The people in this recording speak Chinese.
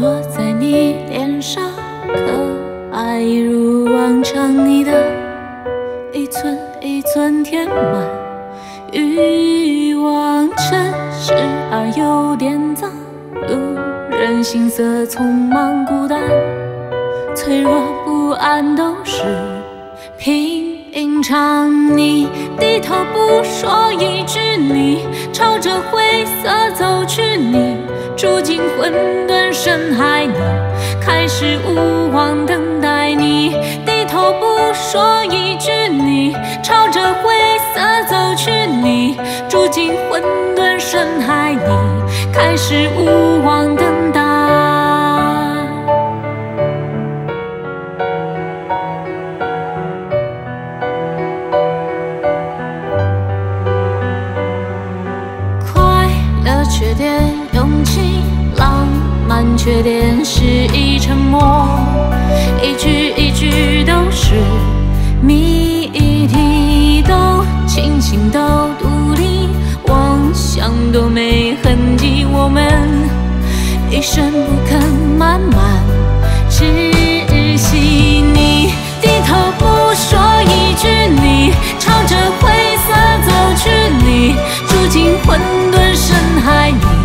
落在你脸上可爱，如往常，你的一寸一寸填满欲望。城市儿有点脏，路人行色匆忙，孤单、脆弱、不安都是平常。你低头不说一句，你朝着灰色走去，你住进混沌深海，你开始无望等待。你低头不说一句，你朝着灰色走去，你住进混沌深海，你开始无望等缺点勇气，浪漫缺点失意沉默，一句一句都是谜题，都清醒都独立，妄想都没痕迹，我们一声不吭慢慢窒息。你低头不说一句，你朝着灰色走去，你住进混深深爱你